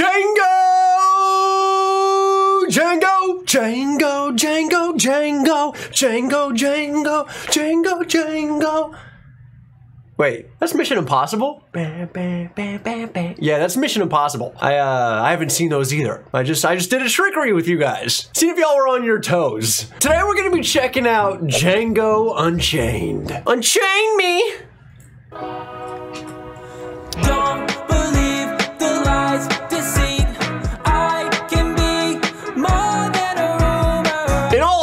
Django! Django! Django! Django! Django! Django! Django! Django! Django! Wait, that's Mission Impossible? Yeah, that's Mission Impossible. I uh I haven't seen those either. I just I just did a trickery with you guys. See if y'all were on your toes. Today we're gonna be checking out Django Unchained. Unchain me!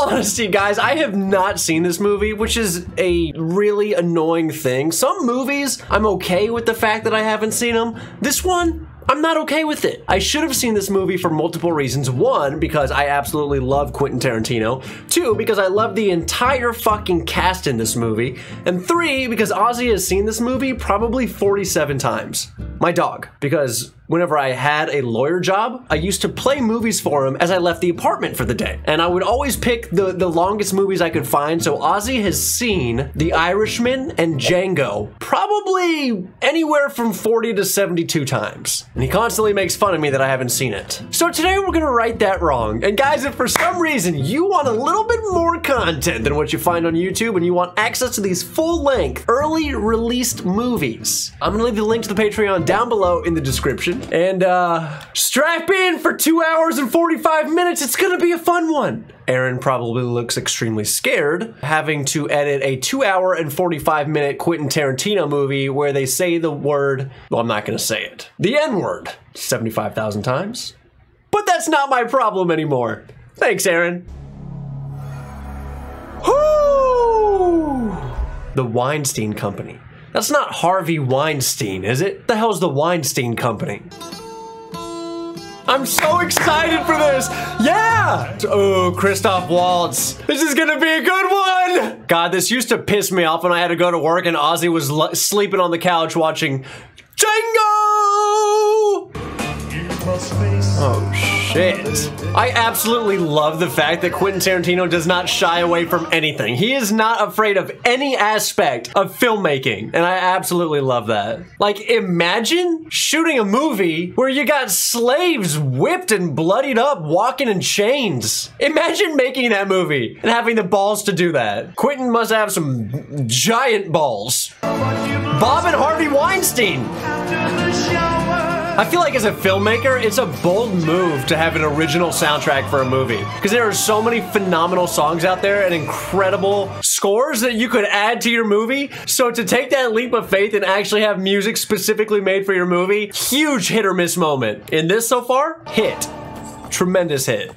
Honesty, guys, I have not seen this movie, which is a really annoying thing. Some movies, I'm okay with the fact that I haven't seen them. This one, I'm not okay with it. I should have seen this movie for multiple reasons. One, because I absolutely love Quentin Tarantino. Two, because I love the entire fucking cast in this movie. And three, because Ozzy has seen this movie probably 47 times. My dog, because whenever I had a lawyer job, I used to play movies for him as I left the apartment for the day. And I would always pick the, the longest movies I could find. So Ozzy has seen The Irishman and Django probably anywhere from 40 to 72 times. And he constantly makes fun of me that I haven't seen it. So today we're gonna right that wrong. And guys, if for some reason you want a little bit more content than what you find on YouTube and you want access to these full length, early released movies, I'm gonna leave the link to the Patreon down below in the description. And uh, strap in for two hours and 45 minutes. It's gonna be a fun one. Aaron probably looks extremely scared having to edit a two hour and 45 minute Quentin Tarantino movie where they say the word, well, I'm not gonna say it, the N word 75,000 times. But that's not my problem anymore. Thanks, Aaron. The Weinstein Company. That's not Harvey Weinstein, is it? The hell's the Weinstein Company? I'm so excited for this! Yeah! Oh, Christoph Waltz. This is gonna be a good one! God, this used to piss me off when I had to go to work and Ozzy was sleeping on the couch watching Django! Oh shit. I absolutely love the fact that Quentin Tarantino does not shy away from anything. He is not afraid of any aspect of filmmaking, and I absolutely love that. Like, imagine shooting a movie where you got slaves whipped and bloodied up walking in chains. Imagine making that movie and having the balls to do that. Quentin must have some giant balls. Bob and Harvey Weinstein. I feel like as a filmmaker, it's a bold move to have an original soundtrack for a movie. Because there are so many phenomenal songs out there and incredible scores that you could add to your movie. So to take that leap of faith and actually have music specifically made for your movie, huge hit or miss moment. In this so far, hit. Tremendous hit.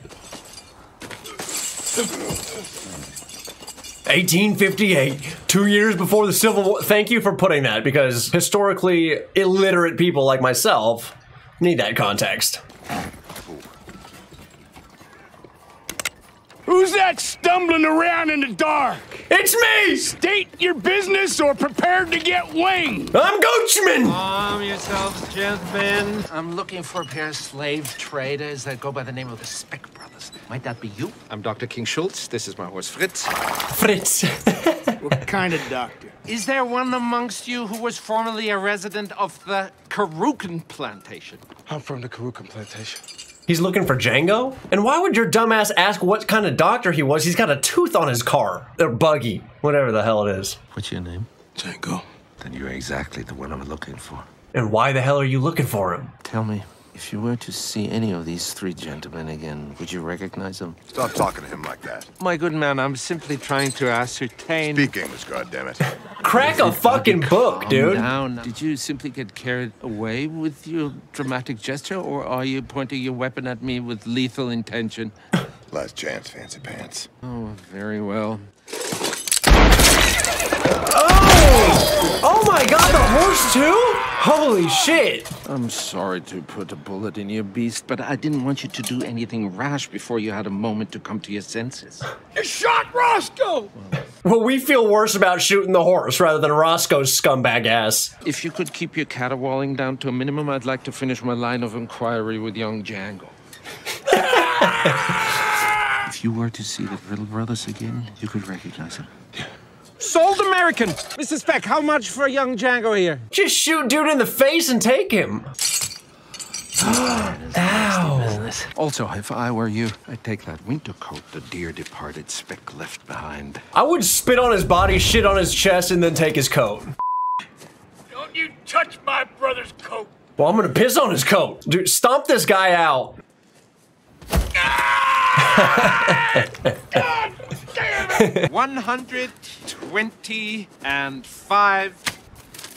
1858, two years before the Civil War. Thank you for putting that because historically illiterate people like myself need that context. Who's that stumbling around in the dark? It's me! State your business or prepare to get winged. I'm Goochman! Calm yourselves, gentlemen. I'm looking for a pair of slave traders that go by the name of the Speck Brothers. Might that be you? I'm Dr. King Schultz. This is my horse Fritz. Fritz. What kind of doctor? Is there one amongst you who was formerly a resident of the Carrucan plantation? I'm from the Carrucan plantation. He's looking for Django? And why would your dumbass ask what kind of doctor he was? He's got a tooth on his car. Or buggy. Whatever the hell it is. What's your name? Django. Then you're exactly the one I'm looking for. And why the hell are you looking for him? Tell me, if you were to see any of these three gentlemen again, would you recognize them? Stop talking to him like that. My good man, I'm simply trying to ascertain. Speak English, goddammit. Crack a fucking book, dude. Down. Did you simply get carried away with your dramatic gesture, or are you pointing your weapon at me with lethal intention? Last chance, fancy pants. Oh, very well. Oh! Oh my god, the horse too? Holy shit. I'm sorry to put a bullet in your beast, but I didn't want you to do anything rash before you had a moment to come to your senses. You shot Roscoe! Well, we feel worse about shooting the horse rather than Roscoe's scumbag ass. If you could keep your caterwauling down to a minimum, I'd like to finish my line of inquiry with young Django. if you were to see the little Brothers again, you could recognize him. Sold American. Mr. Speck, how much for a young Django here? Just shoot dude in the face and take him. Ow. Also, if I were you, I'd take that winter coat the dear departed Speck left behind. I would spit on his body, shit on his chest, and then take his coat. Don't you touch my brother's coat. Well, I'm gonna piss on his coat. Dude, stomp this guy out. Ah! 120 and 5.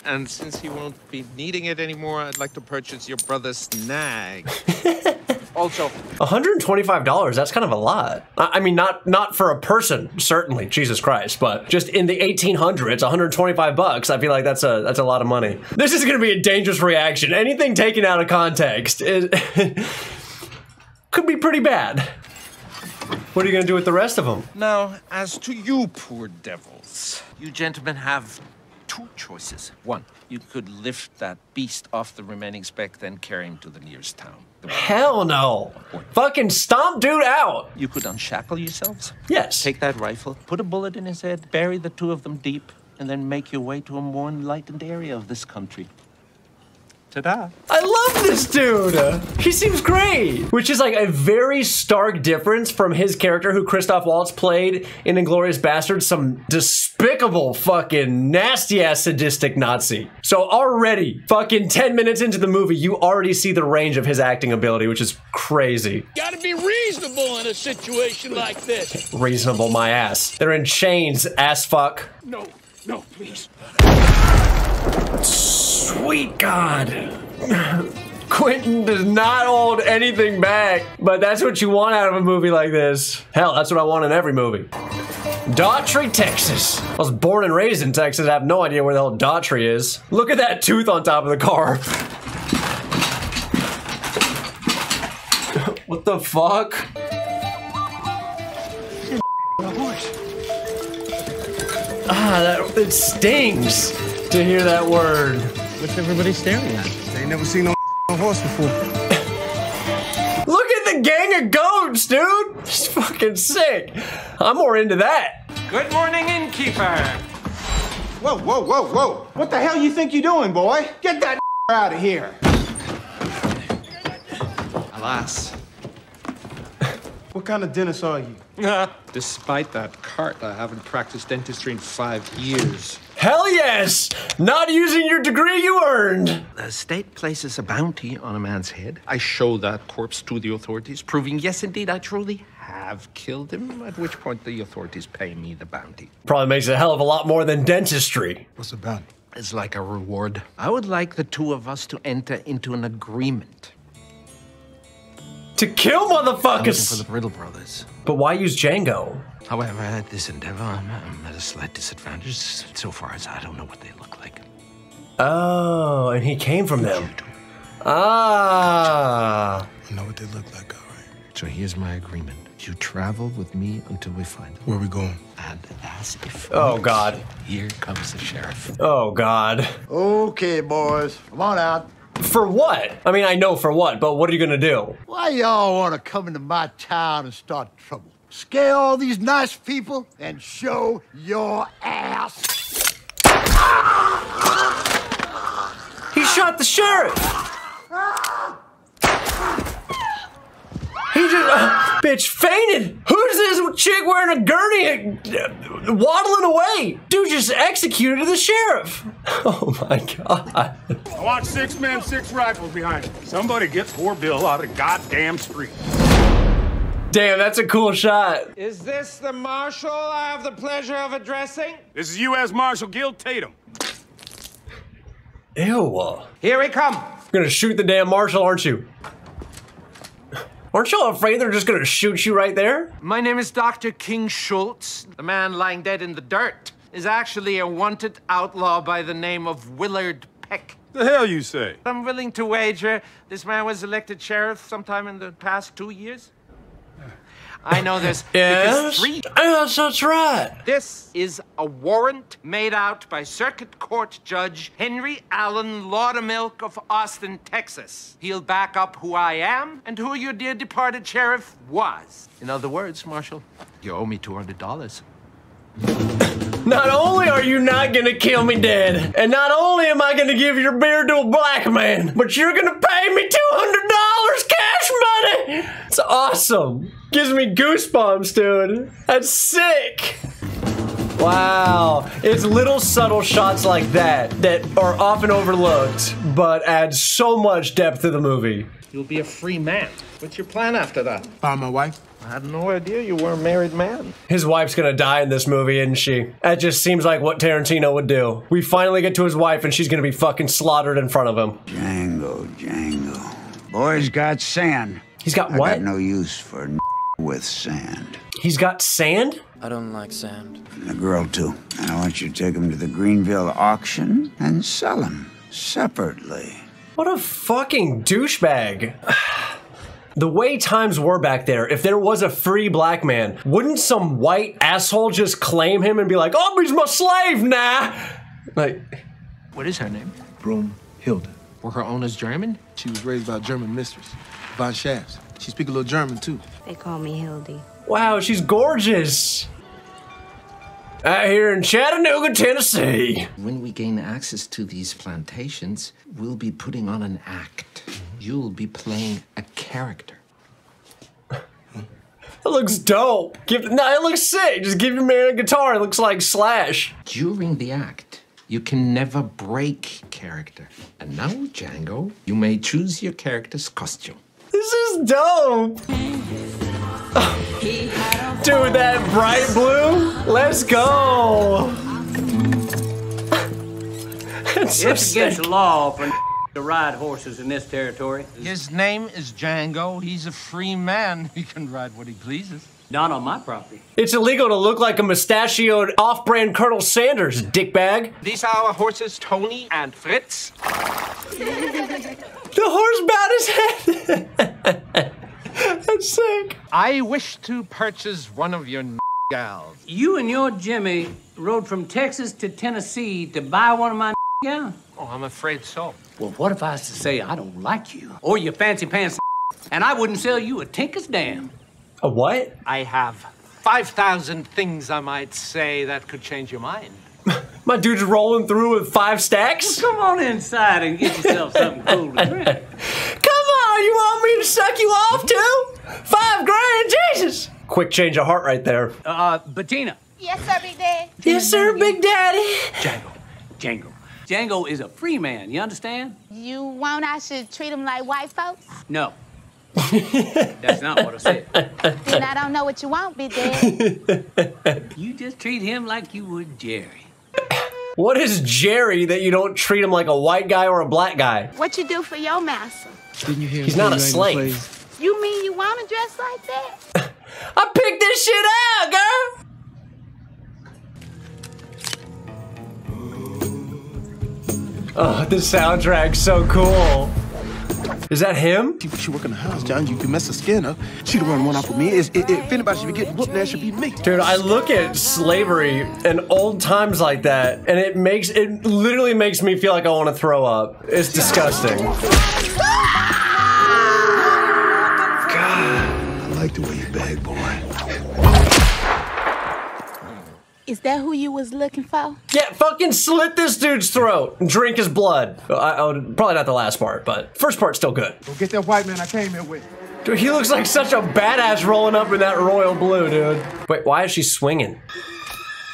And since he won't be needing it anymore, I'd like to purchase your brother's nag. also, $125, that's kind of a lot. I mean, not not for a person, certainly, Jesus Christ, but just in the 1800s, 125 bucks, I feel like that's a that's a lot of money. This is going to be a dangerous reaction. Anything taken out of context is could be pretty bad. What are you gonna do with the rest of them? now, as to you poor devils, you gentlemen have two choices. One, you could lift that beast off the remaining Speck, then carry him to the nearest town. The- Hell no. Fucking stomp dude out. You could unshackle yourselves, Yes. take that rifle, put a bullet in his head, bury the two of them deep, and then make your way to a more enlightened area of this country. Ta-da! I love this dude. He seems great, which is like a very stark difference from his character who Christoph Waltz played in Inglourious Basterds, some despicable fucking nasty ass sadistic Nazi. So already, fucking 10 minutes into the movie, you already see the range of his acting ability, which is crazy. Gotta be reasonable in a situation like this. Reasonable my ass. They're in chains, ass fuck. No, no, please. Sweet God. Quentin does not hold anything back, but that's what you want out of a movie like this. Hell, that's what I want in every movie. Daughtry, Texas. I was born and raised in Texas. I have no idea where the hell Daughtry is. Look at that tooth on top of the car. what the fuck? Ah, that it stings to hear that word. What's everybody staring at? They never seen no horse before. Look at the gang of goats, dude. It's fucking sick. I'm more into that. Good morning, innkeeper! Whoa, whoa, whoa, whoa. What the hell you think you're doing, boy? Get that out of here. Alas. What kind of dentist are you? Despite that cart, I haven't practiced dentistry in five years. Hell yes! Not using your degree you earned. The state places a bounty on a man's head. I show that corpse to the authorities, proving yes, indeed, I truly have killed him, at which point the authorities pay me the bounty. Probably makes a hell of a lot more than dentistry. What's the bounty? It's like a reward. I would like the two of us to enter into an agreement. To kill I'm looking for the Brittle brothers. But why use Django? However, at this endeavor, I'm, I'm at a slight disadvantage so far as I don't know what they look like. Oh, and he came from them. Ah. I know what they look like, all right. So here's my agreement. You travel with me until we find them. Where we going? And as if Oh, God. here comes the sheriff. Oh, God. Okay, boys, come on out. For what? I mean, I know for what, but what are you gonna do? Why y'all want to come into my town and start trouble? Scare all these nice people and show your ass. He shot the sheriff! Ah! He just, uh, bitch, fainted! Who's this chick wearing a gurney uh, waddling away? Dude just executed the sheriff! Oh my god. I want six men, six rifles behind me. Somebody get poor Bill out of the goddamn street. Damn, that's a cool shot. Is this the marshal I have the pleasure of addressing? This is U.S. Marshal Gil Tatum. Ew. Here we come. You're gonna shoot the damn marshal, aren't you? Aren't y'all afraid they're just gonna shoot you right there? My name is Dr. King Schultz. The man lying dead in the dirt is actually a wanted outlaw by the name of Willard Peck. The hell you say? I'm willing to wager this man was elected sheriff sometime in the past two years. I know this because Yes? three. Yes, that's right. This is a warrant made out by Circuit Court Judge Henry Allen Laudermilk of Austin, Texas. He'll back up who I am and who your dear departed sheriff was. In other words, Marshal, you owe me $200. Not only are you not gonna kill me dead, and not only am I gonna give your beard to a black man, but you're gonna pay me $200 cash money! It's awesome. Gives me goosebumps, dude. That's sick. Wow. It's little subtle shots like that that are often overlooked, but add so much depth to the movie. You'll be a free man. What's your plan after that? Find my wife. I had no idea you were a married man. His wife's gonna die in this movie, isn't she? That just seems like what Tarantino would do. We finally get to his wife and she's gonna be fucking slaughtered in front of him. Django, Django. Boy's got sand. He's got I what? got no use for n- with sand. He's got sand? I don't like sand. And the girl too. And I want you to take him to the Greenville auction and sell him separately. What a fucking douchebag. The way times were back there, if there was a free black man, wouldn't some white asshole just claim him and be like, oh, he's my slave now? Like, What is her name? Broomhilda. Were her owners German? She was raised by a German mistress, Von Shafts. She speak a little German too. They call me Hildy. wow, she's gorgeous. Out here in Chattanooga, Tennessee. When we gain access to these plantations, we'll be putting on an act. You'll be playing a character. That looks dope. Give no, it looks sick. Just give your man a guitar. It looks like Slash. During the act, you can never break character. And now, Django, you may choose your character's costume. This is dope. Dude, that bright blue. Let's go. It's so It's against the law for to ride horses in this territory. His name is Django. He's a free man. He can ride what he pleases. Not on my property. It's illegal to look like a mustachioed off-brand Colonel Sanders, dickbag. These are our horses, Tony and Fritz. The horse bowed his head. That's sick. I wish to purchase one of your gals. You and your Jimmy rode from Texas to Tennessee to buy one of my gowns. Oh, I'm afraid so. Well, what if I was to say I don't like you or your fancy pants and I wouldn't sell you a tinker's damn? A what? I have 5,000 things I might say that could change your mind. My dude's rolling through with five stacks. Come on inside and get yourself something cool to drink. Come on, you want me to suck you off too? Five grand, Jesus! Quick change of heart right there. Uh, Bettina. Yes, sir, Big Daddy. Yes, sir, Big Daddy. Django. Django. Django is a free man, you understand? You want I should treat him like white folks? No. That's not what I said. then I don't know what you want, Big Dad. You just treat him like you would Jerry. What is Jerry that you don't treat him like a white guy or a black guy? what you do for your master? Didn't you hear He's not a you ain't no slave. You mean you want to dress like that? I picked this shit out, girl. Oh, the soundtrack's so cool. Is that him? She, she work in the house, John. You can mess her skin up. She the one one off with me. Is if if anybody should be getting whooped, that should be me. Dude, I look at slavery and old times like that, and it makes it literally makes me feel like I want to throw up. It's disgusting. Is that who you was looking for? Yeah, fucking slit this dude's throat and drink his blood. I, I would, probably not the last part, but first part's still good. Go get that white man I came here with. Dude, he looks like such a badass rolling up in that royal blue, dude. Wait, why is she swinging?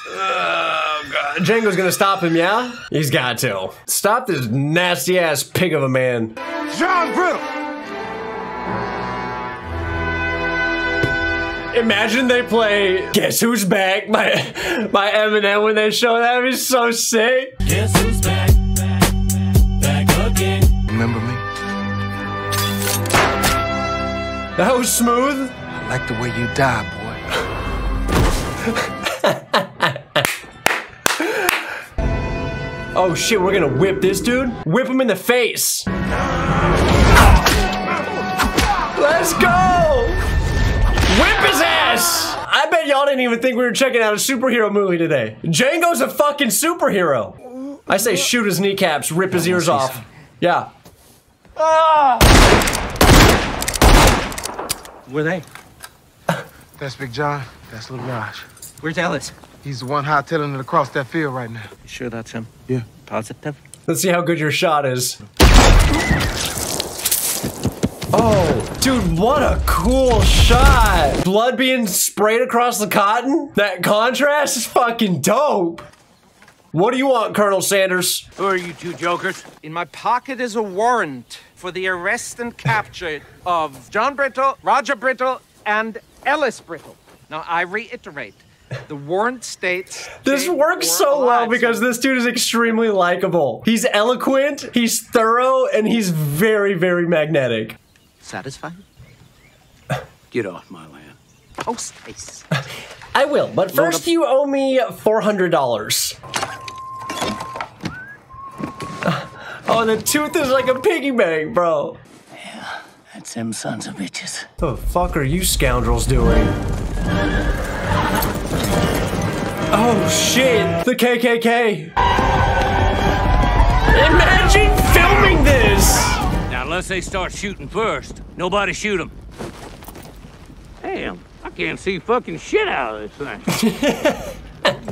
Oh, God. Django's gonna stop him, yeah? He's got to. Stop this nasty ass pig of a man. John Brittle! Imagine they play Guess Who's Back by, by Eminem when they show that. It'd be so sick. Guess who's back? Back again. Remember me? That was smooth. I like the way you die, boy. Oh shit, we're gonna whip this dude? Whip him in the face. Didn't even think we were checking out a superhero movie today. Django's a fucking superhero. I say shoot his kneecaps, rip his ears off. Yeah. Ah! Were they? That's Big John. That's Little Raj. Where's Ellis? He's the one hightailing it across that field right now. You sure that's him? Yeah. Positive? Let's see how good your shot is. Oh, dude, what a cool shot! Blood being sprayed across the cotton? That contrast is fucking dope. What do you want, Colonel Sanders? Who are you two jokers? In my pocket is a warrant for the arrest and capture of John Brittle, Roger Brittle, and Ellis Brittle. Now, I reiterate, the warrant states. This works were so well alive. because this dude is extremely likable. He's eloquent, he's thorough, and he's very, very magnetic. Satisfied? Get off my land. Oh, space. I will, but first you owe me $400. Oh, the tooth is like a piggy bank, bro. Yeah, that's them sons of bitches. The fuck are you scoundrels doing? Oh shit! The KKK! Imagine filming this! Now, unless they start shooting first, nobody shoot them. Damn, I can't see fucking shit out of this thing.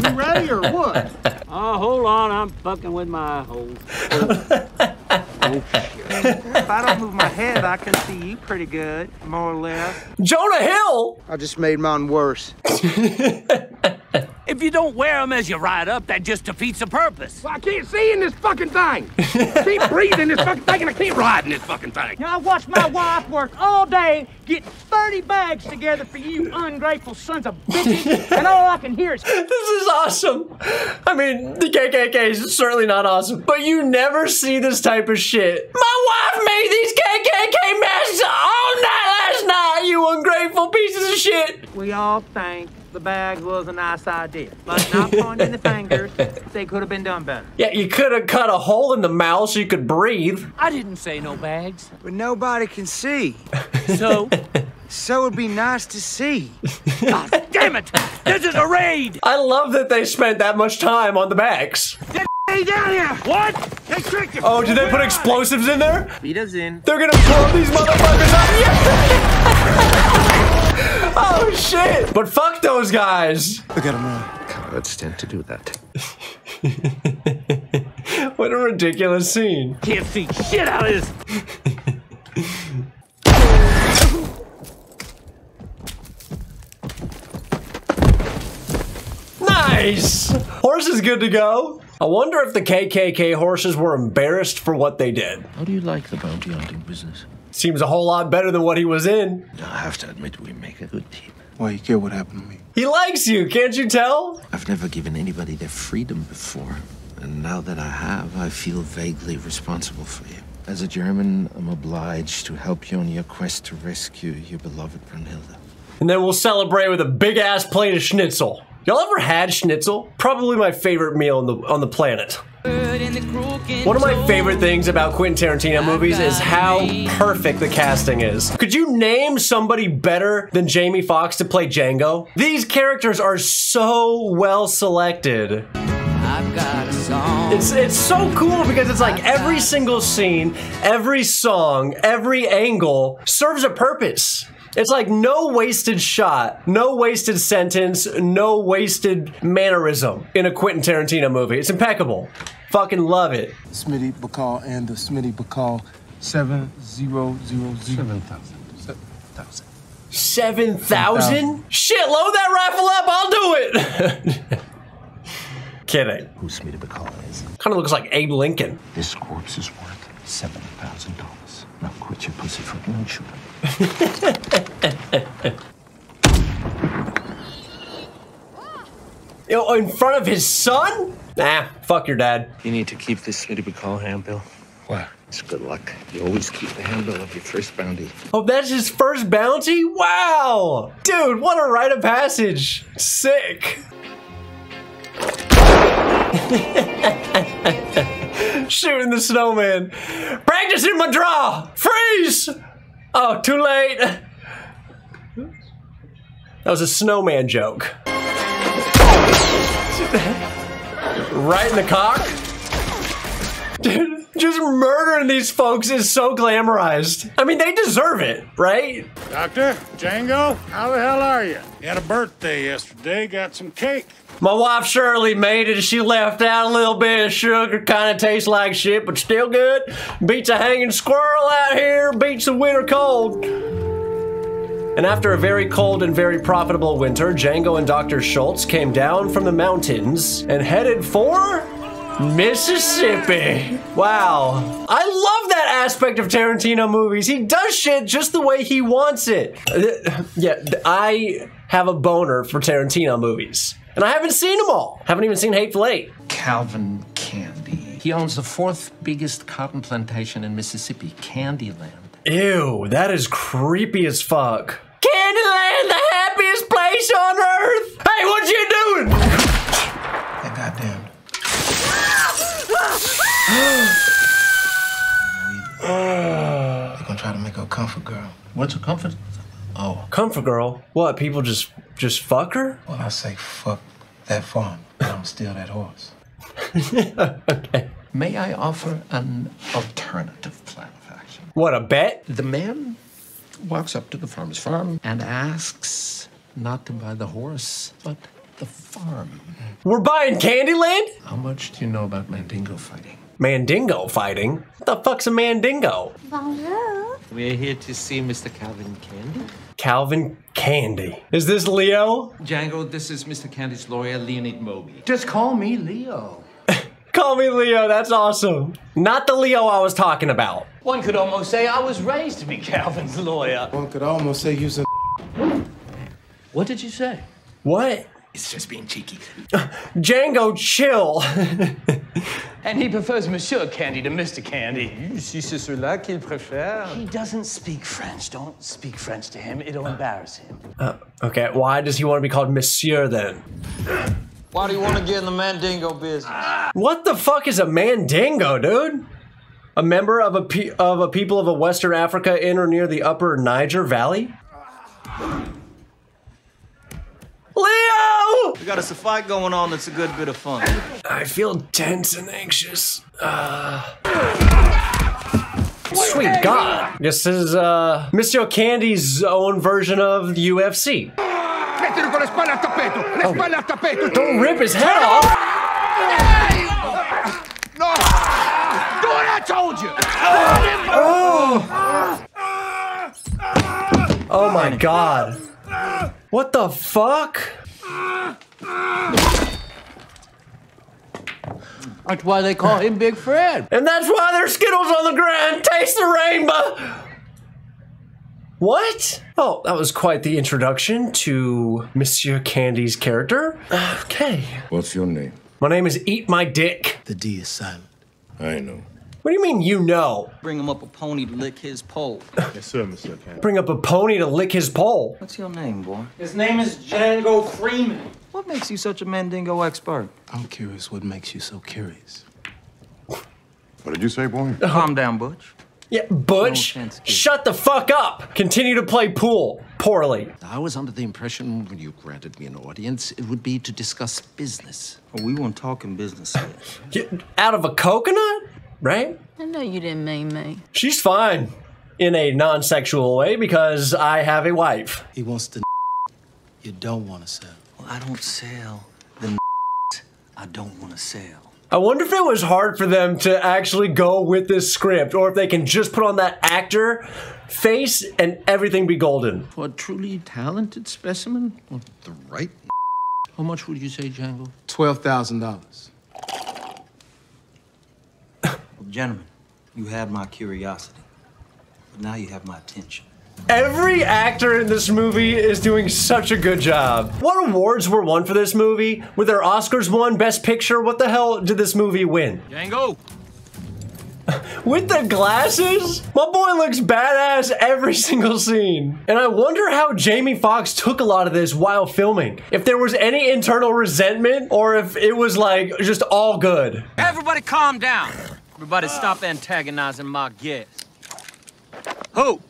You ready or what? Oh, hold on, I'm fucking with my hole. Oh, if I don't move my head, I can see you pretty good, more or less. Jonah Hill! I just made mine worse. If you don't wear them as you ride up, that just defeats the purpose. I can't see in this fucking thing. I can't breathe in this fucking thing and I can't ride in this fucking thing. Now, I watched my wife work all day getting 30 bags together for you ungrateful sons of bitches, and all I can hear is. This is awesome! I mean, the KKK is certainly not awesome, but you never see this type of shit. My wife made these KKK masks all night last night, you ungrateful pieces of shit! We all think the bag was a nice idea, but not pointing the fingers, they could have been done better. Yeah, you could have cut a hole in the mouth so you could breathe. I didn't say no bags. But nobody can see. So? So it'd be nice to see. God damn it! This is a raid! I love that they spent that much time on the backs. Hey, down here! What? They tricked you! Oh, did they put explosives in there? Beat us in. They're gonna blow these motherfuckers up! Yeah! Oh shit! But fuck those guys! Look at him now. Cowards tend to do that. What a ridiculous scene. Can't see shit out of this. Nice! Horse is good to go. I wonder if the KKK horses were embarrassed for what they did. How do you like the bounty hunting business? Seems a whole lot better than what he was in. I have to admit, we make a good team. Why do you care what happened to me? He likes you, can't you tell? I've never given anybody their freedom before. And now that I have, I feel vaguely responsible for you. As a German, I'm obliged to help you on your quest to rescue your beloved Broomhilda. And then we'll celebrate with a big ass plate of schnitzel. Y'all ever had schnitzel? Probably my favorite meal on the on the planet. One of my favorite things about Quentin Tarantino movies is how perfect the casting is. Could you name somebody better than Jamie Foxx to play Django? These characters are so well selected. It's it's so cool because it's like every single scene, every song, every angle serves a purpose. It's like no wasted shot, no wasted sentence, no wasted mannerism in a Quentin Tarantino movie. It's impeccable. Fucking love it. Smitty Bacall and the Smitty Bacall 7000. 7,000. 7,000. 7,000? Shit, load that rifle up, I'll do it! Kidding. Who Smitty Bacall is? Kind of looks like Abe Lincoln. This corpse is worth $7,000. Now quit your pussyfooting and shoot him. Yo, in front of his son? Nah, fuck your dad. You need to keep this Smitty Bacall handbill. Why? It's good luck. You always keep the handle of your first bounty. Oh, that's his first bounty? Wow! Dude, what a rite of passage. Sick. Shooting the snowman. Practicing my draw! Freeze! Oh, too late. That was a snowman joke. right in the cock? Dude, Just murdering these folks is so glamorized. I mean, they deserve it, right? Doctor, Django, how the hell are you? You had a birthday yesterday, got some cake. My wife Shirley made it. She left out a little bit of sugar. Kind of tastes like shit, but still good. Beats a hanging squirrel out here. Beats the winter cold. And after a very cold and very profitable winter, Django and Dr. Schultz came down from the mountains and headed for Mississippi. Wow. I love that aspect of Tarantino movies. He does shit just the way he wants it. Uh, Yeah, I have a boner for Tarantino movies. And I haven't seen them all. Haven't even seen Hateful Eight. Calvin Candie. He owns the fourth biggest cotton plantation in Mississippi, Candyland. Ew, that is creepy as fuck. Candyland, the happiest place on earth. Hey, what you doing? That goddamn. They're gonna try to make her a comfort girl. What's a comfort? Oh, Comfort girl. What? People just just fuck her? Well, I say fuck that farm, but I'm still that horse. Okay. May I offer an alternative plan of action? What a bet? The man walks up to the farmer's farm and asks not to buy the horse, but the farm. We're buying Candyland? How much do you know about Mandingo fighting? Mandingo fighting? What the fuck's a Mandingo? Bonjour. We're here to see Mr. Calvin Candie. Calvin Candie. Is this Leo? Django, this is Mr. Candie's lawyer, Leonide Moguy. Just call me Leo. Call me Leo, that's awesome. Not the Leo I was talking about. One could almost say I was raised to be Calvin's lawyer. One could almost say you's a. What did you say? What? It's just being cheeky. Django, chill. And he prefers Monsieur Candie to Mr. Candie. Si c'est cela qu'il préfère. He doesn't speak French. Don't speak French to him. It'll embarrass him. Uh, okay, why does he want to be called Monsieur then? Why do you want to get in the Mandingo business? What the fuck is a Mandingo, dude? A member of a pe- of a people of a Western Africa in or near the Upper Niger Valley? Leo! We got us a fight going on that's a good bit of fun. I feel tense and anxious. Uh... Sweet God. This is uh, Monsieur Candie's own version of the UFC. Mettilo con le spalle al tappeto! Le spalle al tappeto! Don't rip his head off! No! Do what I told you! Oh! Oh my God. What the fuck? That's why they call him Big Fred. And that's why there's Skittles on the ground. Taste the rainbow. What? Oh, that was quite the introduction to Monsieur Candie's character. Okay. What's your name? My name is Eat My Dick. The D is silent. I know. What do you mean you know? Bring him up a pony to lick his pole. Yes, sir, Monsieur Candie. Bring up a pony to lick his pole. What's your name, boy? His name is Django Freeman. What makes you such a Mandingo expert? I'm curious what makes you so curious. What did you say, boy? Calm down, Butch. Yeah, Butch, No shut the fuck up. Continue to play pool poorly. I was under the impression when you granted me an audience, it would be to discuss business. Oh, we weren't talking business yet. Get out of a coconut, right? I know you didn't mean me. She's fine in a non sexual way because I have a wife. He wants to. You don't want to sell. Well, I don't sell the I don't want to sell. I wonder if it was hard for them to actually go with this script or if they can just put on that actor face and everything be golden. For a truly talented specimen, with the right. How much would you say, Django? Twelve thousand dollars. Well, gentlemen, you had my curiosity, but now you have my attention. Every actor in this movie is doing such a good job. What awards were won for this movie? Were there Oscars won? Best Picture? What the hell did this movie win? Django! With the glasses? My boy looks badass every single scene. And I wonder how Jamie Foxx took a lot of this while filming. If there was any internal resentment or if it was like just all good. Everybody calm down. Everybody stop antagonizing my guests. Who?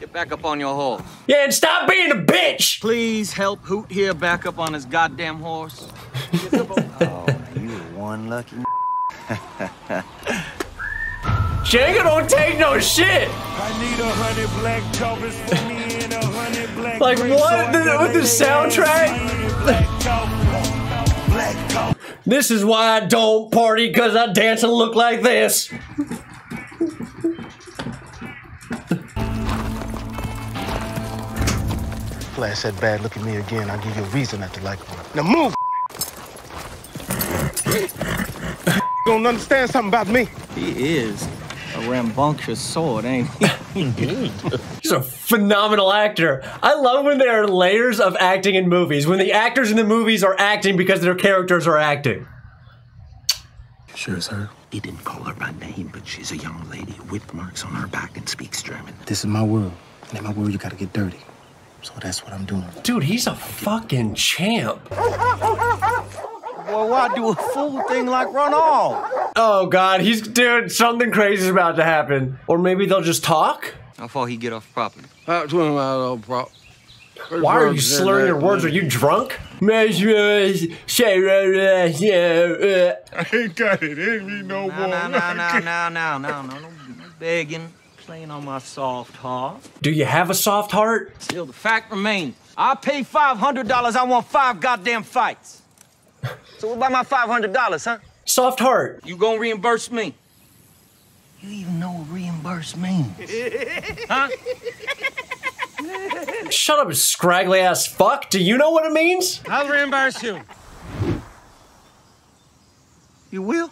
Get back up on your horse. Yeah, and stop being a bitch! Please help Hoot here back up on his goddamn horse. Oh, you one lucky. Django don't take no shit. I need a hundred black covers for me and a hundred black Like what? so The- with the soundtrack? Black coffee, black coffee. This is why I don't party because I dance and look like this. Flash that bad look at me again, I'll give you a reason not to like me. Now move! you don't understand something about me. He is a rambunctious sword, ain't he? He's a phenomenal actor. I love when there are layers of acting in movies. When the actors in the movies are acting because their characters are acting. Sure as her. He didn't call her by name, but she's a young lady with marks on her back and speaks German. This is my world. And in my world, you gotta get dirty. So that's what I'm doing. Dude, he's a fucking champ. Well, why do a fool thing like run off? Oh God, he's dude. Something crazy is about to happen, or maybe they'll just talk. How far he get off property? That's when I old prop. Why are you slurring your words? Are you drunk? Uh, uh, uh. I ain't got it in me no more. No, no, no, no, no, no, no, no begging, playing on my soft heart. Do you have a soft heart? Still, the fact remains. I pay $500, I want five goddamn fights. So what about my five hundred dollars, huh? Soft heart. You gonna reimburse me? You even know what reimburse means? huh? Shut up, scraggly ass fuck. Do you know what it means? I'll reimburse you. You will?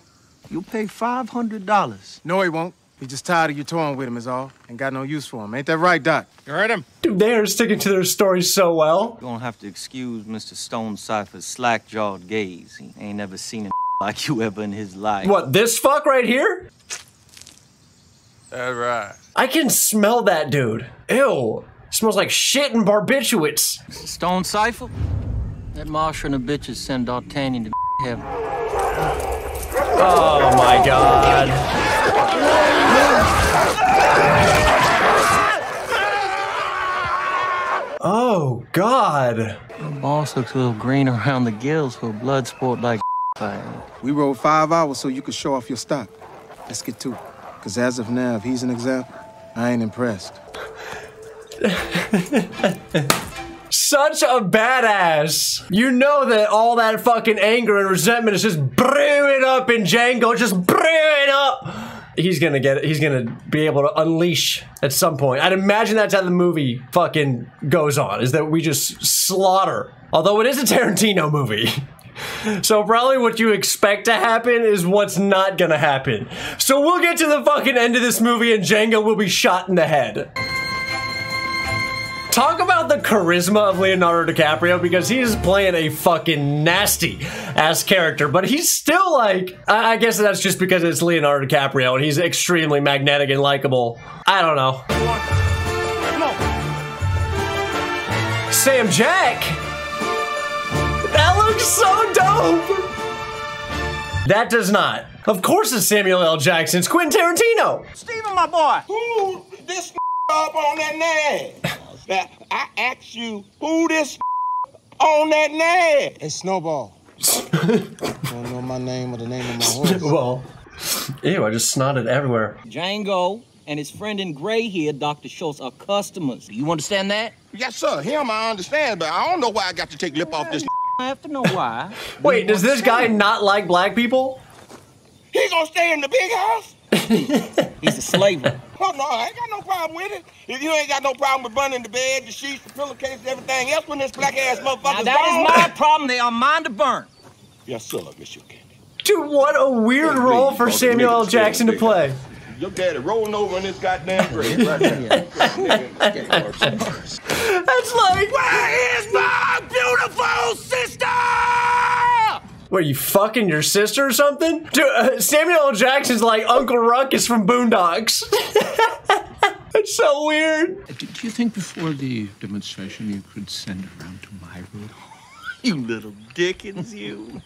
You'll pay five hundred dollars. No, he won't. He's just tired of you toying with him, is all. Ain't got no use for him. Ain't that right, Doc? You heard him? Dude, they are sticking to their story so well. You're gonna have to excuse Mr. Stonesipher's slack-jawed gaze. He ain't never seen a like you ever in his life. What, this fuck right here? That's right. I can smell that dude. Ew. Smells like shit and barbiturates. Stonesipher? That Marshal and the bitches send D'Artagnan to heaven. Oh my god. Oh god. My boss looks a little green around the gills for a blood sport like fighting. We rode five hours so you could show off your stock. Let's get to it. Because as of now, if he's an example, I ain't impressed. Such a badass. You know that all that fucking anger and resentment is just brewing up in Django, just brewing up. He's gonna get it. He's gonna be able to unleash at some point. I'd imagine that's how the movie fucking goes on, is that we just slaughter. Although it is a Tarantino movie. So probably what you expect to happen is what's not gonna happen. So we'll get to the fucking end of this movie and Django will be shot in the head. Talk about the charisma of Leonardo DiCaprio because he's playing a fucking nasty ass character, but he's still like, I, I guess that's just because it's Leonardo DiCaprio and he's extremely magnetic and likable. I don't know. Sam Jack? That looks so dope! That does not. Of course it's Samuel L. Jackson. It's Quentin Tarantino. Stephen, my boy. Who this up on that nag? Now, I asked you who this on that nag? It's Snowball. Don't know my name or the name of my horse. well, ew, I just snotted everywhere. Django and his friend in gray here, Dr. Schultz, are customers. Do you understand that? Yes, sir. Him, I understand, but I don't know why I got to take lip off this. I have to know why. Wait, does this guy not like black people? He gonna stay in the big house? He's a slaver. Oh no, I ain't got no problem with it. If you ain't got no problem with burning the bed, the sheets, the pillowcases, everything else when this black ass Now motherfucker's that gone. is my problem. They are mine to burn. Yes, sir, Mr. Candie. Dude, what a weird role for Samuel L. Jackson to play. Your daddy rolling over in this goddamn grave right there. That's like, Where is my beautiful sister? What are you fucking your sister or something? Dude, uh, Samuel L. Jackson's like Uncle Ruckus from Boondocks. That's so weird. Do, do you think before the demonstration you could send around to my room? You little dickens, you.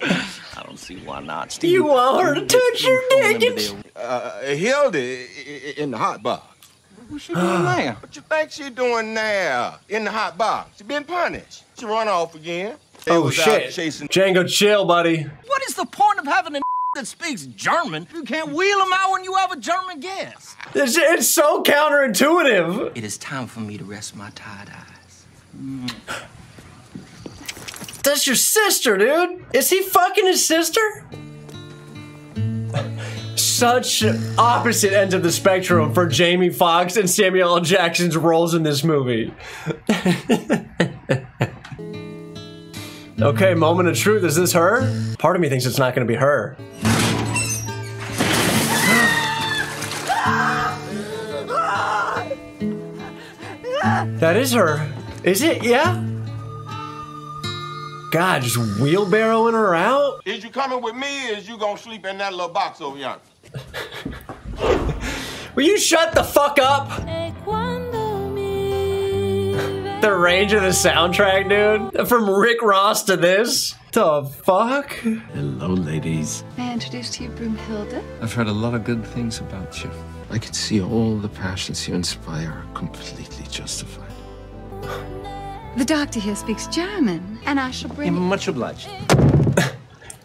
I don't see why not. Steve, You want her to touch your Dickens? Uh, Hilda i- i- in the hot box. What's she doing there? What you think she doing now in the hot box? She been punished. She run off again. They Oh was uh, shit. chasing. Django, chill, buddy. What is the point of having a that speaks German. You can't wheel him out when you have a German guest. It's, it's so counterintuitive. It is time for me to rest my tired eyes. That's your sister, dude. Is he fucking his sister? Such opposite ends of the spectrum for Jamie Foxx and Samuel L. Jackson's roles in this movie. okay, moment of truth. Is this her? Part of me thinks it's not going to be her. That is her. Is it? Yeah? God, just wheelbarrowing her out? Is you coming with me, or is you gonna sleep in that little box over yonder? Will you shut the fuck up? Eh, The range of the soundtrack, dude. From Rick Ross to this. The fuck? Hello, ladies. May I introduce to you Broomhilda? I've heard a lot of good things about you. I can see all the passions you inspire are completely justified. The doctor here speaks German, and I shall bring. Much obliged.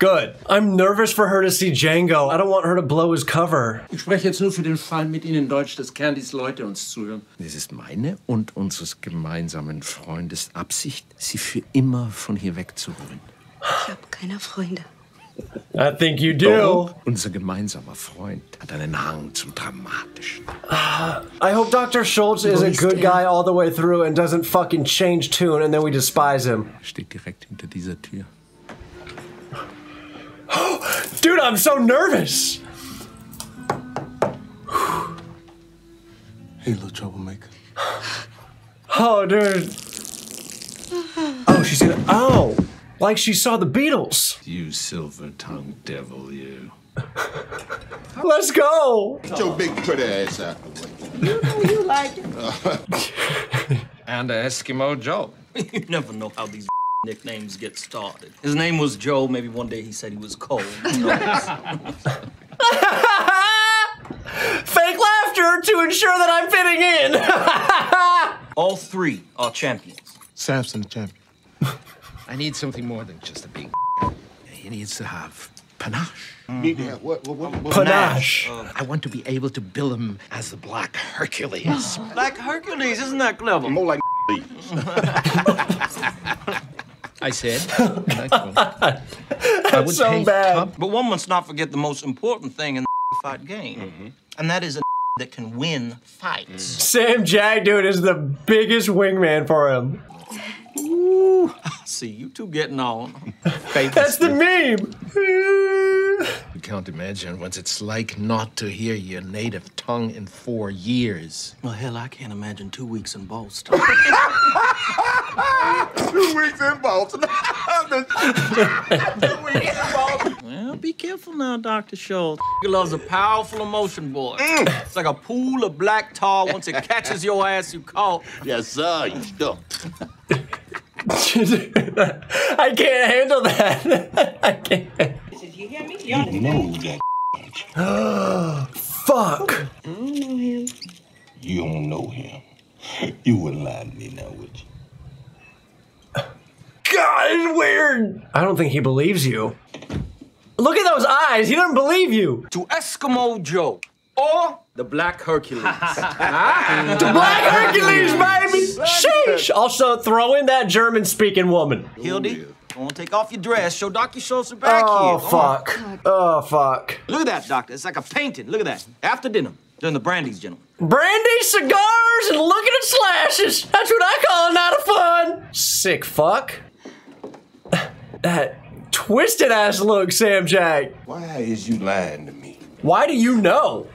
Good. I'm nervous for her to see Django. I don't want her to blow his cover. Ich spreche jetzt nur für den Fall mit Ihnen Deutsch, dass gern diese Leute uns zuhören. Es ist meine und unseres gemeinsamen Freundes Absicht, Sie für immer von hier wegzuholen. Ich habe keine Freunde. I think you do. Doch, unser gemeinsamer Freund hat einen Hang zum Dramatischen. Ah, I hope Dr. Schultz is a good er? guy all the way through and doesn't fucking change tune and then we despise him. Er steht direkt hinter dieser Tür. Dude, I'm so nervous. Hey, little troublemaker. Oh, dude. Oh, she's gonna. Oh, like she saw the Beatles. You silver-tongued devil, you. Let's go. Get your big pretty ass out the way. You know you like it. And a Eskimo Joe. you never know how these nicknames get started. His name was Joe. Maybe one day he said he was cold. Fake laughter to ensure that I'm fitting in. All three are champions. Samson the champion. I need something more than just a big. He needs to have panache. Need to have what? What? What? what? Panache. Uh, I want to be able to bill him as the Black Hercules. Black Hercules, isn't that clever? More like I said. I would so bad. top- But one must not forget the most important thing in the fight game, mm-hmm. and that is a that can win fights. Mm. Sam Jack, dude, is the biggest wingman for him. Ooh. See, you two getting on. That's the meme. You can't imagine what it's like not to hear your native tongue in four years. Well, hell, I can't imagine two weeks in Boston. Two weeks in Boston. well, be careful now, Dr. Schultz. He loves a powerful emotion, boy. Mm. It's like a pool of black tar. Once it catches your ass, you caught. yes, sir. You stuck. I can't handle that. I can't. You know that. Fuck. I don't know him. You don't know him. You wouldn't lie to me now, would you? God, it's weird. I don't think he believes you. Look at those eyes. He doesn't believe you. To Eskimo Joe or the Black Hercules. The Black Hercules, baby. Sheesh. Also, throw in that German-speaking woman. Hildy, go on, take off your dress. Show Dr. Schultz your back Oh here. Go on. fuck. Oh, oh fuck. Look at that, Doctor. It's like a painting. Look at that. After dinner, during the brandies, gentlemen. Brandy, cigars, and looking at slashes. That's what I call a night of fun. Sick fuck. That twisted ass look, Sam Jack. Why is you lying to me? Why do you know?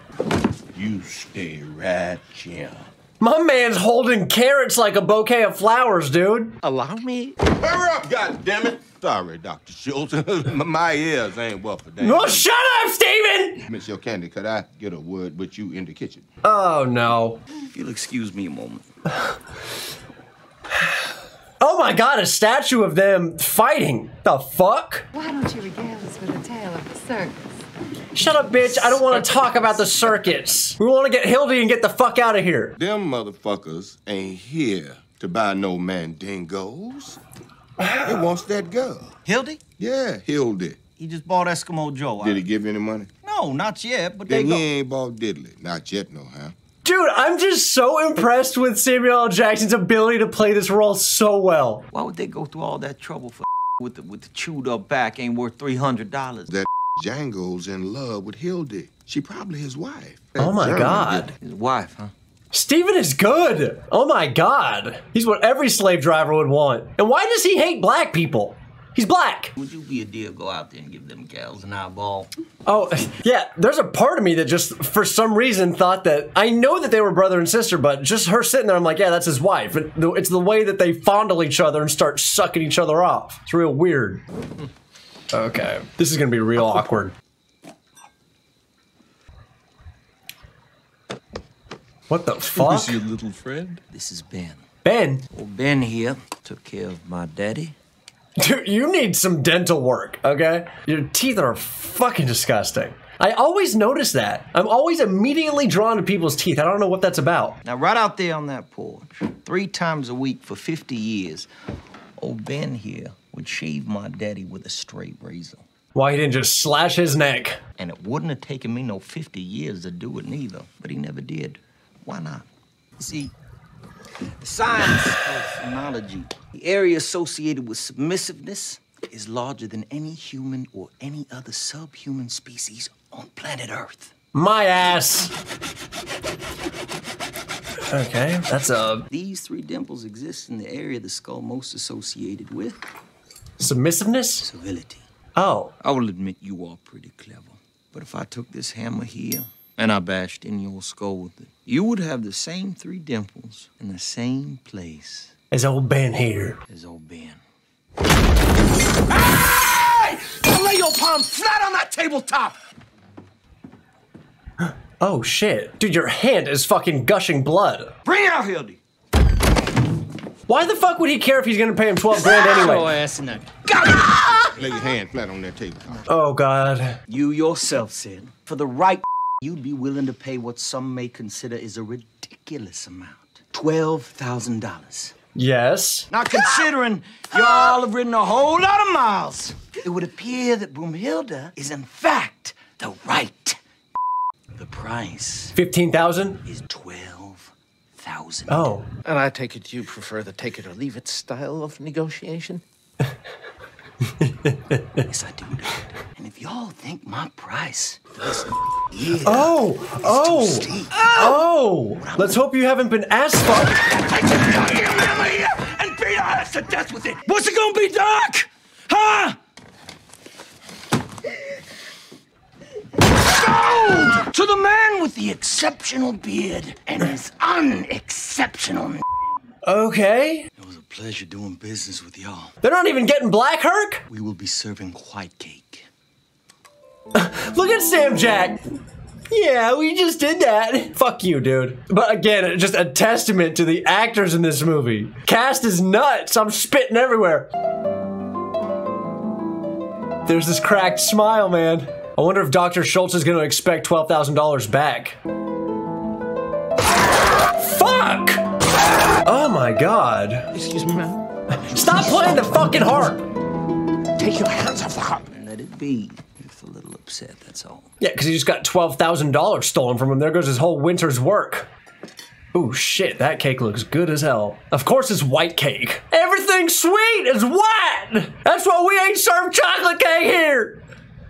You stay right here. My man's holding carrots like a bouquet of flowers, dude. Allow me. Hurry up, goddammit! Sorry, Dr. Schultz. My ears ain't well for that. No, shut up, Stephen! Miss Your Candy, could I get a word with you in the kitchen? Oh no. If you'll excuse me a moment. Oh my god, a statue of them fighting. The fuck? Why don't you regale us with a tale of the circus? Shut up, bitch. I don't want to talk about the circuits. We want to get Hildy and get the fuck out of here. Them motherfuckers ain't here to buy no mandingos. They wants that girl. Hildy? Yeah, Hildy. He just bought Eskimo Joe. Did he give you any money? No, not yet, but Then they he go. ain't bought diddly. Not yet, no, huh? Dude, I'm just so impressed with Samuel L. Jackson's ability to play this role so well. Why would they go through all that trouble for with the with the chewed up back ain't worth three hundred dollars? That Django's in love with Hildy. She probably his wife. Oh my German god. His wife, huh? Stephen is good. Oh my god. He's what every slave driver would want. And why does he hate black people? He's black. Would you be a deal go out there and give them gals an eyeball? Oh, yeah, there's a part of me that just, for some reason, thought that I know that they were brother and sister, but just her sitting there, I'm like, yeah, that's his wife. It- It's the way that they fondle each other and start sucking each other off. It's real weird. Hmm. Okay, this is gonna be real awkward. What the fuck? Who's your little friend? This is Ben. Ben? Well, Ben here took care of my daddy. Dude, you need some dental work, okay? Your teeth are fucking disgusting. I always notice that. I'm always immediately drawn to people's teeth. I don't know what that's about. Now, right out there on that porch, three times a week for 50 years, old Ben here would shave my daddy with a straight razor. Why he didn't just slash his neck? And it wouldn't have taken me no 50 years to do it neither, but he never did. Why not? See, the science of phrenology, the area associated with submissiveness, is larger than any human or any other subhuman species on planet Earth. My ass. Okay, that's a These three dimples exist in the area of the skull most associated with submissiveness? civility. Oh. I will admit you are pretty clever. But if I took this hammer here and I bashed in your skull with it, you would have the same three dimples in the same place As old Ben here. as old Ben. Hey! Lay your palm flat on that tabletop! Oh shit. Dude, your hand is fucking gushing blood. Bring it out, Hildy! Why the fuck would he care if he's gonna pay him 12 grand anyway? ass in there. Lay your hand flat on that tabletop. Oh god. You yourself said, for the right you'd be willing to pay what some may consider is a ridiculous amount. $12,000. Yes. Now, considering y'all have ridden a whole lot of miles, it would appear that Broomhilda is, in fact, the right. The price 15,000? is 12,000. Oh. And I take it you prefer the take it or leave it style of negotiation? Yes, I do, Doctor. And if y'all think my price for this yeah, Oh. Oh. Oh. Let's hope you haven't been ass fucked. And beat our ass to death with it! What's it gonna be, Doc? Huh? Sold to the man with the exceptional beard and his unexceptional. Okay. It was a pleasure doing business with y'all. They're not even getting black Herc? We will be serving white cake. Look at Sam Jack. Yeah, we just did that. Fuck you, dude. But again, just a testament to the actors in this movie. Cast is nuts. I'm spitting everywhere. There's this cracked smile, man. I wonder if Dr. Schultz is going to expect $12,000 back. Fuck! Oh my god. Excuse me, ma'am. Stop playing the fucking harp! Take your hands off the harp. And let it be. Just a little upset, that's all. Yeah, because he just got $12,000 stolen from him. There goes his whole winter's work. Ooh, shit, that cake looks good as hell. Of course it's white cake. Everything sweet is white! That's why we ain't served chocolate cake here!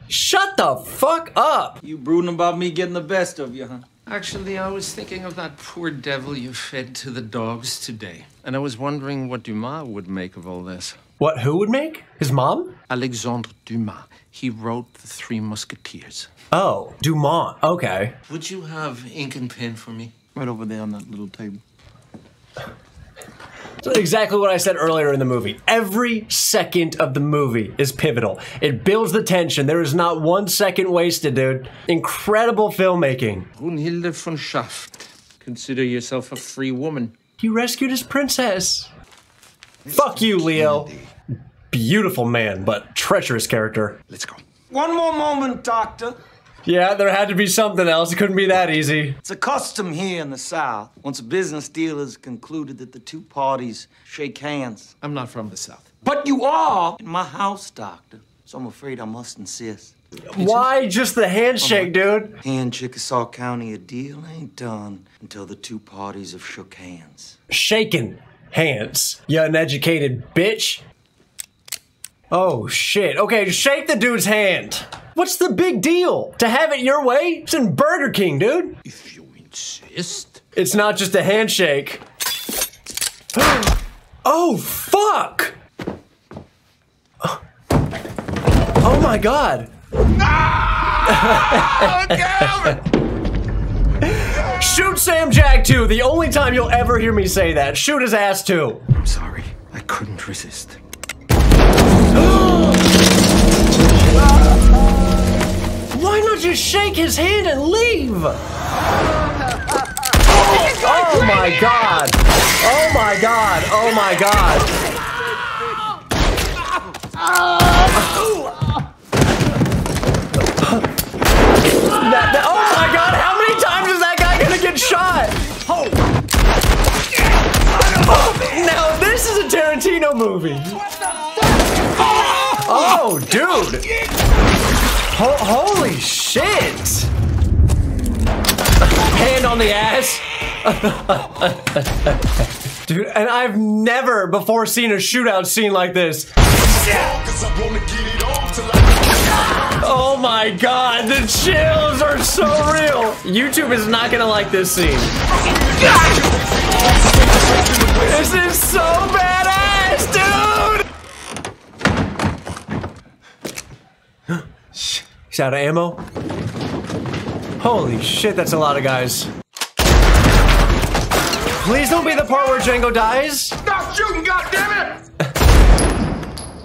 Shut the fuck up! You brooding about me getting the best of you, huh? Actually, I was thinking of that poor devil you fed to the dogs today. And I was wondering what Dumas would make of all this. What, who would make? His mom? Alexandre Dumas. He wrote The Three Musketeers. Oh, Dumas. Okay. Would you have ink and pen for me? Right over there on that little table. So exactly what I said earlier in the movie. Every second of the movie is pivotal. It builds the tension. There is not one second wasted, dude. Incredible filmmaking. Broomhilda von Shaft. Consider yourself a free woman. He rescued his princess. Fuck you, Leo. Beautiful man, but treacherous character. Let's go. One more moment, Doctor. Yeah, there had to be something else. It couldn't be that easy. It's a custom here in the South. Once a business deal is concluded, that the two parties shake hands. I'm not from the South. But you are in my house, Doctor. So I'm afraid I must insist. Why just the handshake, oh dude? And Chickasaw County, a deal ain't done until the two parties have shook hands. Shaking hands. You uneducated bitch. Oh shit. Okay, shake the dude's hand. What's the big deal? To have it your way? It's in Burger King, dude. If you insist. It's not just a handshake. oh fuck! Oh, oh my god. Shoot Sam Jack too. The only time you'll ever hear me say that. Shoot his ass too. I'm sorry. I couldn't resist. Why not just shake his hand and leave? Oh my god. Oh my god. Oh my god. That- that- oh my god, how many times is that guy gonna get shot? Now this is a Tarantino movie. Oh, dude. Ho- holy shit! Hand on the ass. Dude, and I've never before seen a shootout scene like this. Oh my god, the chills are so real. YouTube is not gonna like this scene. This is so badass, dude! He's out of ammo. Holy shit, that's a lot of guys. Please don't be the part where Django dies. Stop shooting, goddammit!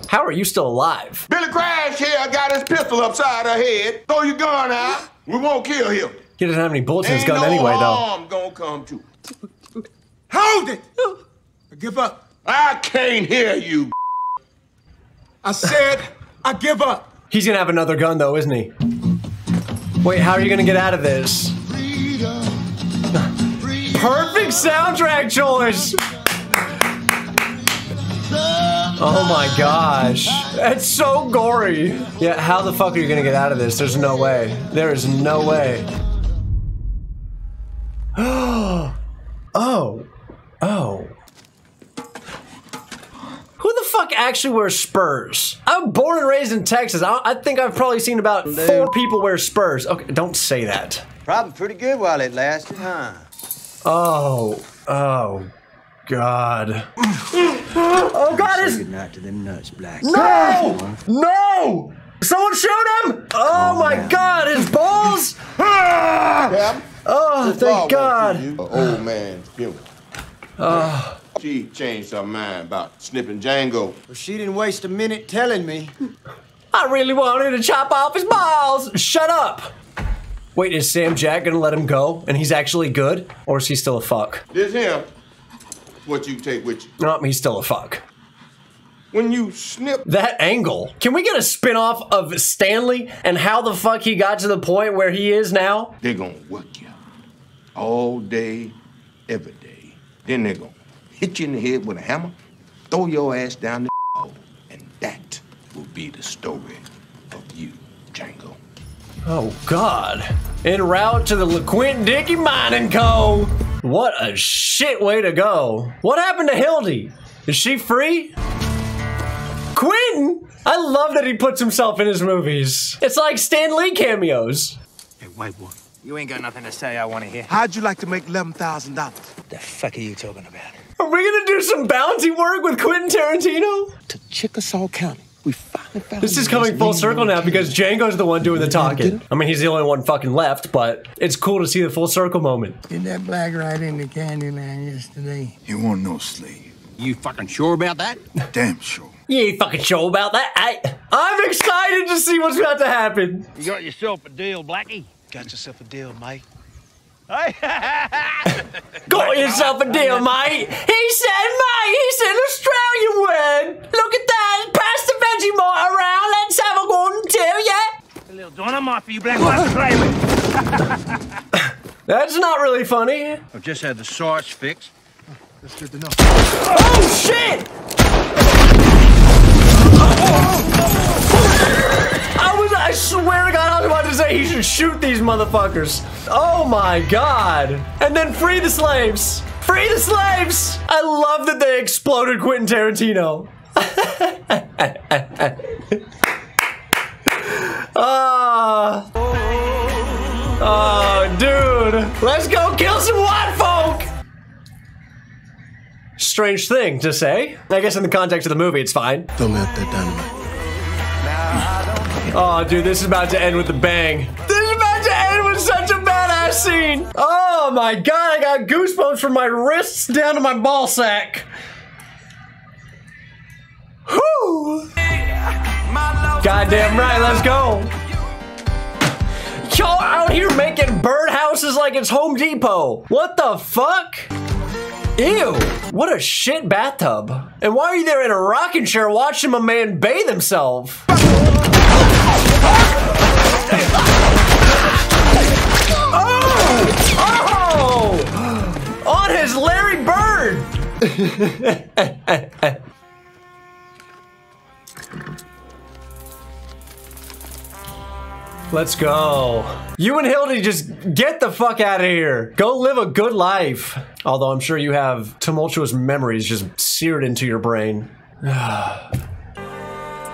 How are you still alive? Billy Crash here got his pistol upside her head. Throw your gun out. We won't kill him. He doesn't have any bullets in his gun no anyway, though. harm gonna come to. Hold it! I give up. I can't hear you. I said I give up. He's gonna have another gun, though, isn't he? Wait, how are you gonna get out of this? Perfect soundtrack choice! Oh my gosh. That's so gory. Yeah, how the fuck are you gonna get out of this? There's no way. There is no way. oh. Oh. Who the fuck actually wears spurs? I'm born and raised in Texas. I, I think I've probably seen about four people wear spurs. Okay, don't say that. Probably pretty good while it lasted, huh? Oh. Oh. God. oh God, it's goodnight to them nuts, Black. No! No! Someone shoot him! Oh, oh my god, his balls! Cap, ah! Oh, thank God. kill you. A old man's funeral. Oh. She changed her mind about snipping Django. Well, she didn't waste a minute telling me. I really wanted to chop off his balls! Shut up! Wait, is Sam Jack gonna let him go and he's actually good? Or is he still a fuck? This him, what you take with you. No, he's still a fuck. When you snip That angle. Can we get a spin off of Stanley and how the fuck he got to the point where he is now? They're gonna work you all day, every day. Then they're gonna hit you in the head with a hammer, throw your ass down the hole, and that will be the story of you, Django. Oh God. En route to the LeQuint Dickey Mining Co. What a shit way to go. What happened to Hildy? Is she free? Quentin! I love that he puts himself in his movies. It's like Stan Lee cameos. Hey, white boy, you ain't got nothing to say I want to hear. How'd you like to make $11,000? The fuck are you talking about? Are we gonna do some bounty work with Quentin Tarantino? To Chickasaw County. We finally found This is coming full circle now because Django's the one doing the talking. I mean, he's the only one fucking left, but it's cool to see the full circle moment. Did that black right into Candyland yesterday? You want no slave. You fucking sure about that? Damn sure. You ain't fucking sure about that. I, I'm excited to see what's about to happen. You got yourself a deal, Blackie. Got yourself a deal, Mike. Got yourself a deal, mate. He said, mate, he said Australian word. Look at that. Pass the Vegemite around. Let's have a one, two, yeah? A little dynamite for you, black ones to play with. That's not really funny. I've just had the sauce fixed. That's good to know. Oh, shit! I was, I swear to God, I was about to say he should shoot these motherfuckers. Oh my God. And then free the slaves. Free the slaves. I love that they exploded Quentin Tarantino. Ah. oh, dude. Let's go kill some white folk. Strange thing to say. I guess in the context of the movie, it's fine. Don't let that dynamite. Oh, dude, this is about to end with a bang. This is about to end with such a badass scene. Oh my god, I got goosebumps from my wrists down to my ball sack. Whew. Goddamn right, let's go. Y'all out here making birdhouses like it's Home Depot. What the fuck? Ew, what a shit bathtub. And why are you there in a rocking chair watching a man bathe himself? Oh! Oh! On his Larry Bird! Let's go. You and Hildy just get the fuck out of here. Go live a good life. Although I'm sure you have tumultuous memories just seared into your brain.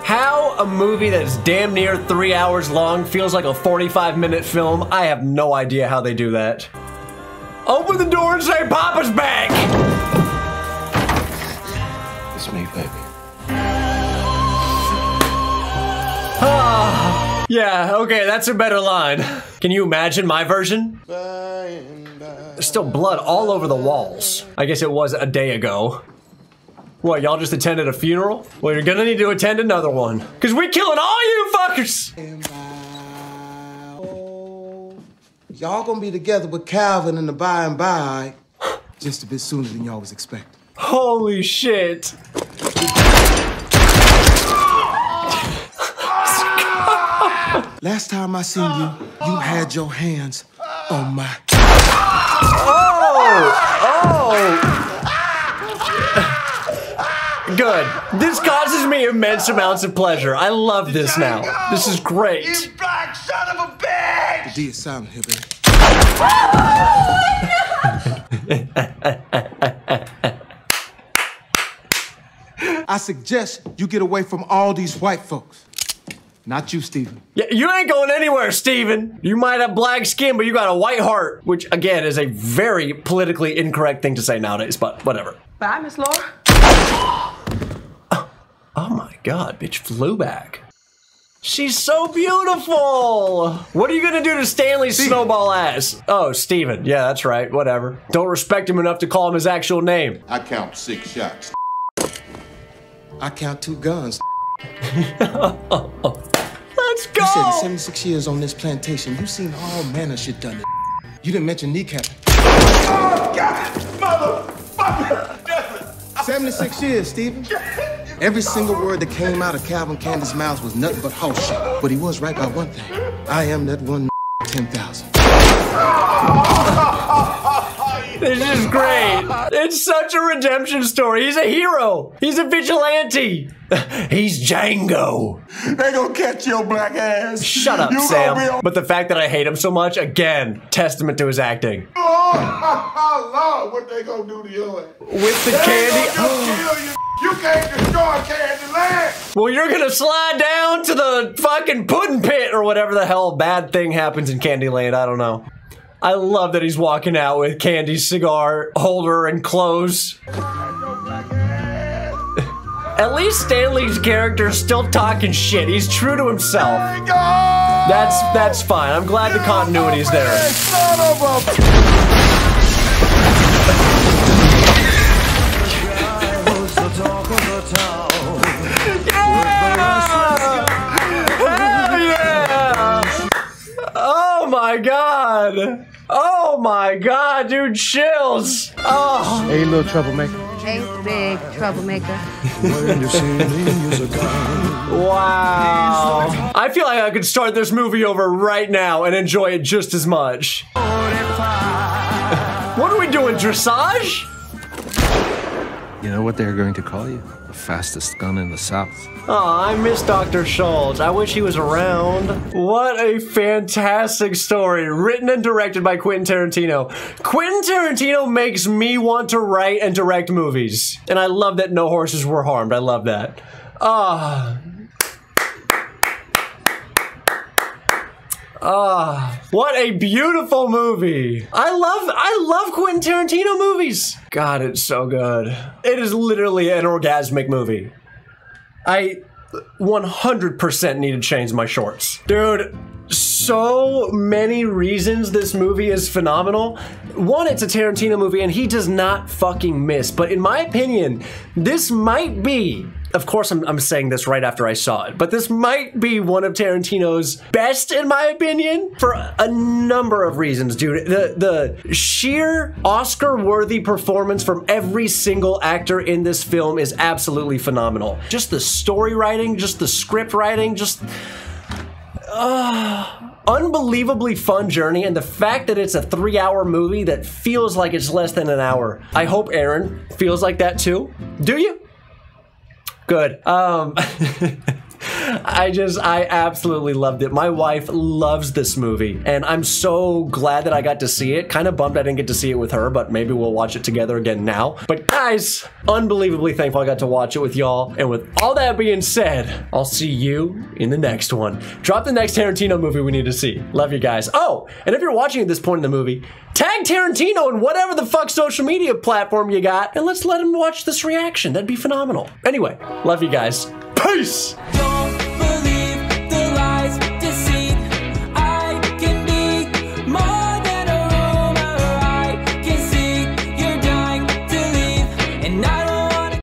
How a movie that's damn near three hours long feels like a 45 minute film, I have no idea how they do that. Open the door and say Papa's back! It's me, baby. Ah, yeah, okay, that's a better line. Can you imagine my version? There's still blood all over the walls. I guess it was a day ago. What, y'all just attended a funeral? Well, you're gonna need to attend another one. Cause we're killing all you fuckers! Y'all gonna be together with Calvin in the by and by. Just a bit sooner than y'all was expecting. Holy shit. Last time I seen you, you had your hands on my. Oh! Oh! Good. This causes me immense amounts of pleasure. I love this now. This is great. You black son of a bitch! The D is silent here, baby. I suggest you get away from all these white folks. Not you, Stephen. Yeah, you ain't going anywhere, Stephen. You might have black skin, but you got a white heart, which again is a very politically incorrect thing to say nowadays, but whatever. Bye, Miss Laura. Oh my god, bitch flew back. She's so beautiful! What are you gonna do to Stanley's snowball ass? Oh, Stephen. Yeah, that's right. Whatever. Don't respect him enough to call him his actual name. I count six shots. I count two guns. Let's go! You said in 76 years on this plantation, you seen all manner shit done. You didn't mention kneecapping. Oh, God! Motherfucker! 76 years, Stephen. Every single word that came out of Calvin Candie's mouth was nothing but horse shit. But he was right about one thing. I am that one 10,000. This is great. It's such a redemption story. He's a hero. He's a vigilante. He's Django. They gonna catch your black ass. Shut up, You Sam. gonna be on- But the fact that I hate him so much, again, testament to his acting. Oh, Lord, what they gonna do to ass? With the They candy. ain't gonna kill you. You can't destroy Candy Land. Well, you're gonna slide down to the fucking pudding pit or whatever the hell bad thing happens in Candyland. I don't know. I love that he's walking out with Candie's cigar holder and clothes. At least Stanley's character is still talking shit. He's true to himself. That's that's fine. I'm glad the continuity's there. My god! Oh my god, dude, chills! Oh. Hey, little troublemaker. Hey, big troublemaker. Wow. I feel like I could start this movie over right now and enjoy it just as much. What are we doing, dressage? You You know what they're going to call you? The fastest gun in the South. Oh, I miss Dr. Schultz. I wish he was around. What a fantastic story, written and directed by Quentin Tarantino. Quentin Tarantino makes me want to write and direct movies. And I love that no horses were harmed. I love that. Ah. Ah, what a beautiful movie. I love I love Quentin Tarantino movies. God, it's so good. It is literally an orgasmic movie. I 100% need to change my shorts. Dude, so many reasons this movie is phenomenal. One, it's a Tarantino movie and he does not fucking miss. But in my opinion, this might be, of course, I'm, I'm saying this right after I saw it, but this might be one of Tarantino's best, in my opinion, for a number of reasons, dude. The, the sheer Oscar worthy performance from every single actor in this film is absolutely phenomenal. Just the story writing, just the script writing, just uh, unbelievably fun journey, and the fact that it's a three hour movie that feels like it's less than an hour. I hope Aaron feels like that too. Do you? Good. Um, I just, I absolutely loved it. My wife loves this movie, and I'm so glad that I got to see it. Kind of bummed I didn't get to see it with her, but maybe we'll watch it together again now. But guys, unbelievably thankful I got to watch it with y'all. And with all that being said, I'll see you in the next one. Drop the next Tarantino movie we need to see. Love you guys. Oh, and if you're watching at this point in the movie, tag Tarantino in whatever the fuck social media platform you got, and let's let him watch this reaction. That'd be phenomenal. Anyway, love you guys. Peace!